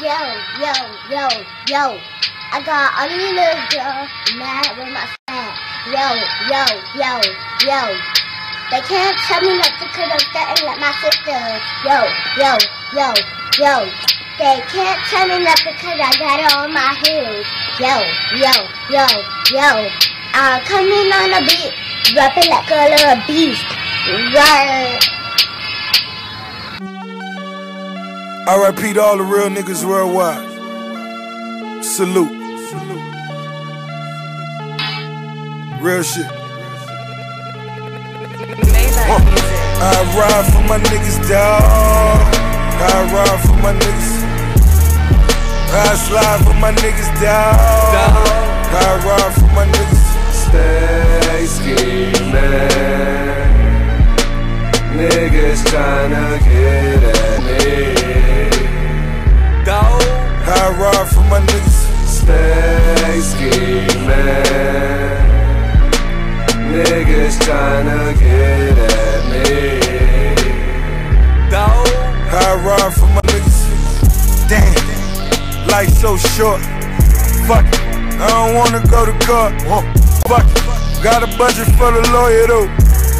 Yo, yo, yo, yo. I got these little girls mad with my fat. Yo, yo, yo, yo. They can't tell me nothing cause I'm starting like my sister. Yo, yo, yo, yo. They can't tell me nothing cause I got it on my heels. Yo, yo, yo, yo. I'm coming on the beat, rapping like a little beast. Right. RIP repeat all the real niggas worldwide. Salute. Real shit. Uh, I ride for my niggas, dawg. I ride for my niggas. I slide for my niggas, dawg. I ride for my niggas. Stay scheming. Niggas tryna get at me. Niggas tryna get at me. Dog. I ride for my niggas. Damn, life so short. Fuck it, I don't wanna go to court. Fuck it, got a budget for the lawyer though.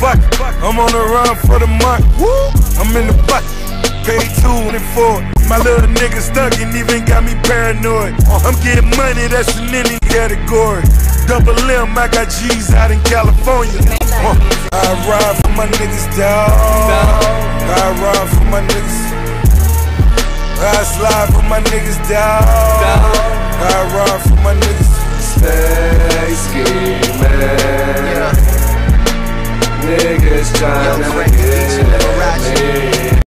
Fuck it, I'm on the run for the month. Woo I'm in the bucket, paid two and four. My little nigga stuck and even got me paranoid. I'm getting money, that's in any category. Double M, I got G's out in California. Uh, I ride for my niggas, dawg. I ride for my niggas. I slide for my niggas, dawg. I ride for my niggas. Stay scheming. Niggas tryna get